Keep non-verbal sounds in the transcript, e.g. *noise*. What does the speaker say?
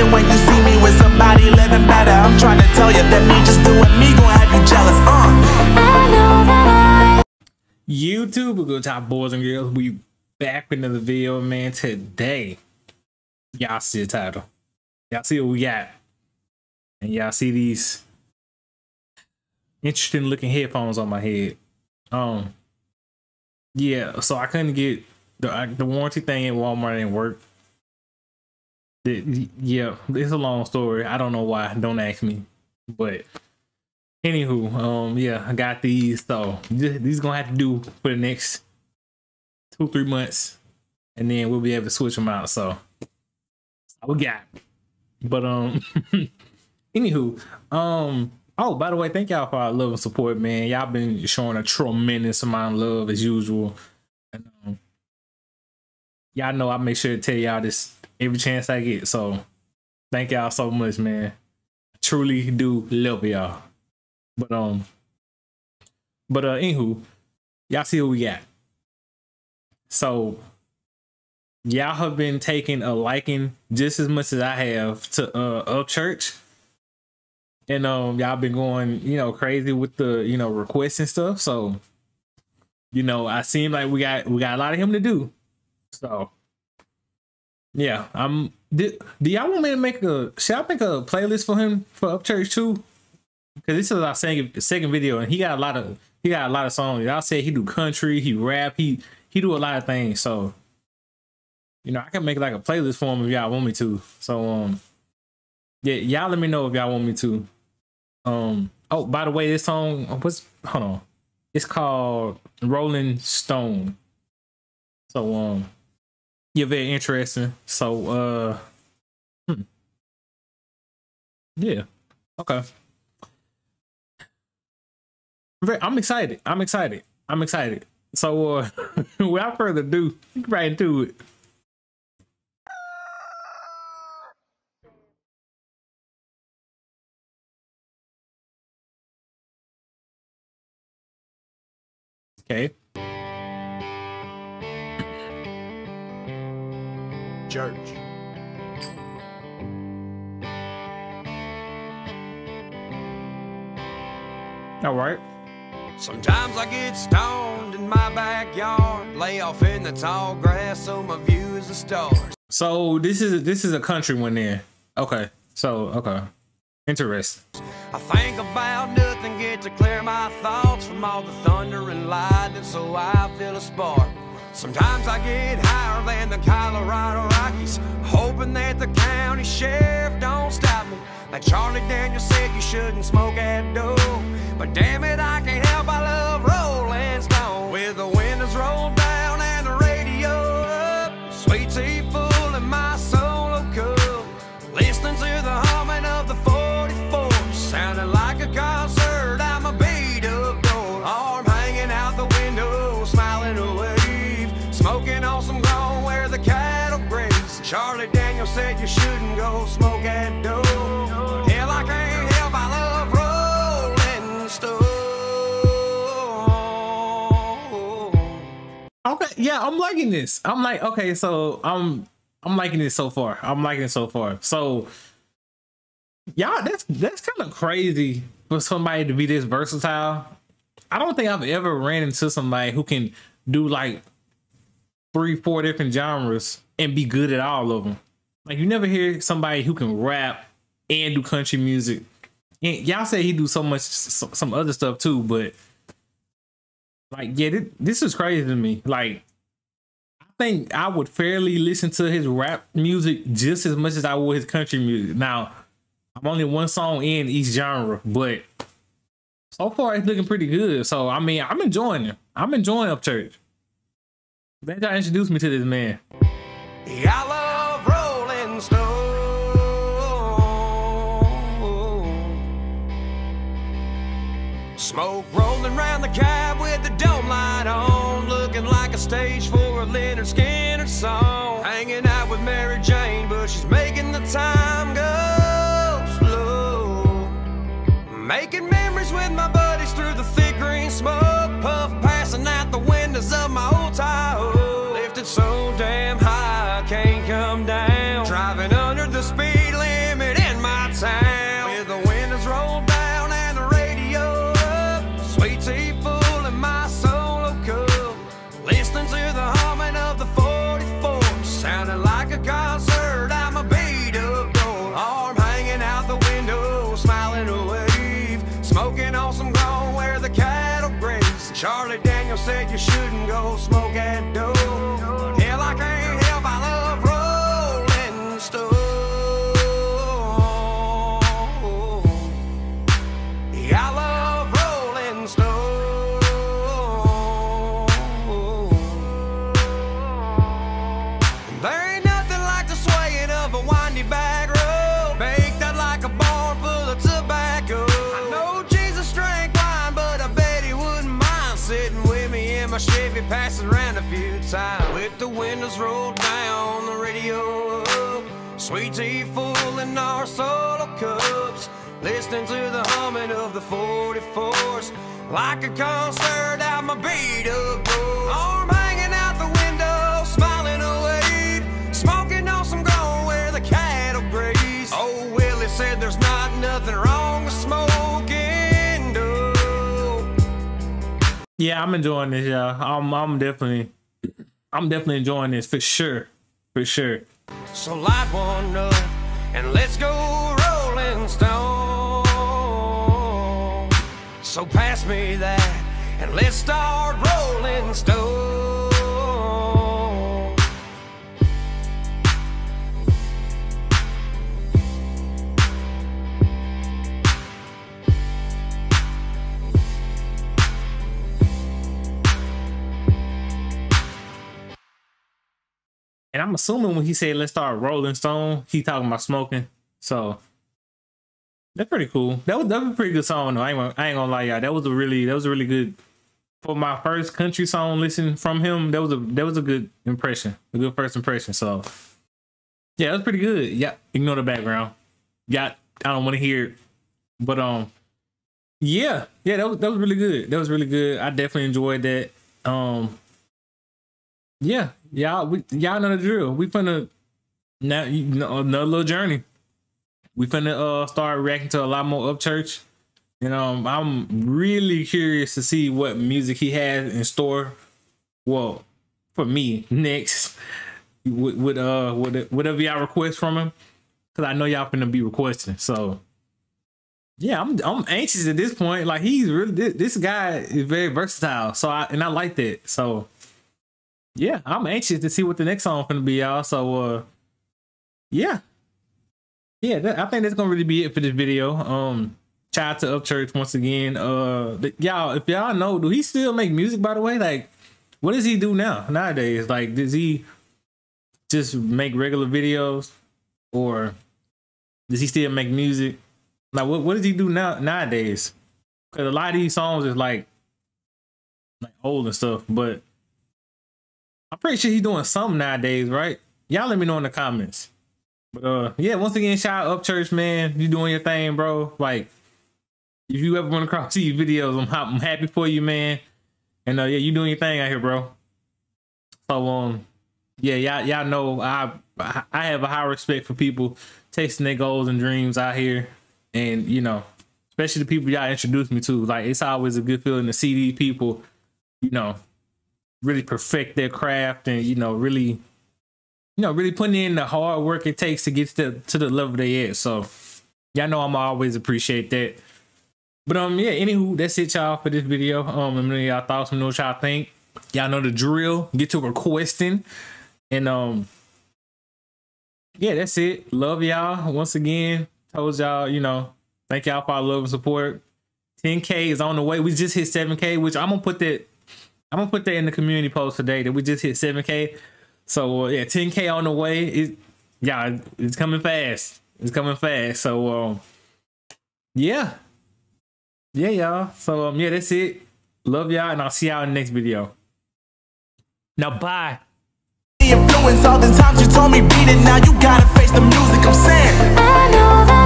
it when you see me with somebody living better. I'm trying to tell you that me just doing me have you jealous. Uh. YouTube, good top boys and girls. We back with another video, man. Today, y'all see the title. Y'all see what we got. And y'all see these interesting looking headphones on my head. Um, yeah, so I couldn't get the the warranty thing at Walmart didn't work. It, yeah, it's a long story. I don't know why. Don't ask me. But anywho, um, yeah, I got these. So these gonna have to do for the next two three months, and then we'll be able to switch them out. So we got. But um, *laughs* anywho, um, oh by the way, thank y'all for our love and support, man. Y'all been showing a tremendous amount of love as usual. Um, y'all know I make sure to tell y'all this every chance I get. So thank y'all so much, man. I truly do love y'all. But um, but uh, anywho, y'all see what we got. So y'all have been taking a liking just as much as I have to uh Upchurch. And um y'all been going, you know, crazy with the, you know, requests and stuff. So, you know, I seem like we got we got a lot of him to do. So yeah, I'm. Do, do y'all want me to make a? Should I make a playlist for him for Upchurch too? Because this is our second second video, and he got a lot of he got a lot of songs. Y'all said he do country, he rap, he he do a lot of things. So, you know, I can make like a playlist for him if y'all want me to. So, um, yeah, y'all let me know if y'all want me to. Um. Oh, by the way, this song what's hold on. It's called Rolling Stone. So um you're very interesting. So, uh, hmm. yeah, okay. I'm excited. I'm excited. I'm excited. So, uh, *laughs* without further ado, right into it. Okay. Church. All right. Sometimes I get stoned in my backyard, lay off in the tall grass so my view is the stars. So this is this is a country one there. Okay. So okay. Interesting. I think about nothing, get to clear my thoughts from all the thunder and lightning, so I feel a spark. Sometimes I get higher than the Colorado Rockies, hoping that the county sheriff don't stop me. Like Charlie Daniels said, you shouldn't smoke at dough. But damn it, I can't Charlie Daniels said you shouldn't go smoke at dough. Hell, I can't help, I love rolling stone. Okay, yeah, I'm liking this. I'm like, okay, so I'm I'm liking this so far. I'm liking it so far. So y'all, that's that's kind of crazy for somebody to be this versatile. I don't think I've ever ran into somebody who can do like three, four different genres and be good at all of them. Like you never hear somebody who can mm. rap and do country music. And y'all say he do so much some other stuff too, but like yeah, this, this is crazy to me. Like I think I would fairly listen to his rap music just as much as I would his country music. Now I'm only one song in each genre, but so far it's looking pretty good. So I mean, I'm enjoying it. I'm enjoying Upchurch. Glad y'all introduced me to this man. I love Rolling Stone. Smoke rolling around the cab with the dome light on, looking like a stage for a Lynyrd Skynyrd song. Hanging out with Mary Jane, but she's making the time go slow. Making memories with my buddies through the thick green smoke, puff passing out the windows of my old Tahoe. Lifted so Daniel said you shouldn't go smoke at dough. Passing around a few times. With the windows rolled down, the radio up, sweet tea full in our solo cups, listening to the humming of the 44s. Like a concert out my beat Yeah, I'm enjoying this, y'all. I'm I'm definitely I'm definitely enjoying this for sure. For sure. So light one up and let's go rolling stone. So pass me that and let's start rolling stone. And I'm assuming when he said let's start Rolling Stone, he talking about smoking. So that's pretty cool. That was that was a pretty good song though. I ain't gonna, I ain't gonna lie, y'all. That was a really that was a really good for my first country song listen from him. That was a that was a good impression, a good first impression. So yeah, was pretty good. Yeah, ignore the background. Yeah, I don't want to hear it, but um, yeah, yeah, that was that was really good. That was really good. I definitely enjoyed that. Um, yeah, y'all, we, y'all know the drill. We finna now you know, another little journey. We finna uh start reacting to a lot more Upchurch. And um, I'm really curious to see what music he has in store. Well, for me next with, with uh with whatever y'all request from him, because I know y'all finna be requesting. So yeah, I'm I'm anxious at this point. Like he's really this, this guy is very versatile. So I and I like that. So yeah, I'm anxious to see what the next song gonna be, y'all. So uh yeah. Yeah, that, I think that's gonna really be it for this video. Um shout out to Upchurch once again. Uh y'all, if y'all know, do he still make music by the way? Like what does he do now nowadays? Like does he just make regular videos or does he still make music? Like what, what does he do now nowadays? Cause a lot of these songs is like like old and stuff, but I'm pretty sure he's doing something nowadays, right? Y'all let me know in the comments. But uh yeah, once again, shout out Upchurch, man. You doing your thing, bro. Like if you ever run across these videos, I'm, I'm happy for you, man. And uh yeah, you doing your thing out here, bro. So um yeah, y'all y'all know I I have a high respect for people chasing their goals and dreams out here. And you know, especially the people y'all introduced me to. Like it's always a good feeling to see these people, you know, really perfect their craft and you know really you know really putting in the hard work it takes to get to, to the level they at. So y'all know i'm always appreciate that. But um yeah anywho that's it y'all for this video. Um let me know y'all thoughts. Let me know what y'all think. Y'all know the drill. Get to requesting. And um yeah that's it. Love y'all. Once again told y'all you know thank y'all for our love and support. 10k is on the way. We just hit 7k which i'm gonna put that I'm gonna put that in the community post today that we just hit 7k. So uh, yeah, 10k on the way. It, yeah, it's coming fast. It's coming fast. So um, yeah, yeah, y'all. So um, yeah, that's it. Love y'all, and I'll see y'all in the next video. Now, bye. Influence all the times you told me beat it. Now you gotta face the music I'm saying. I know that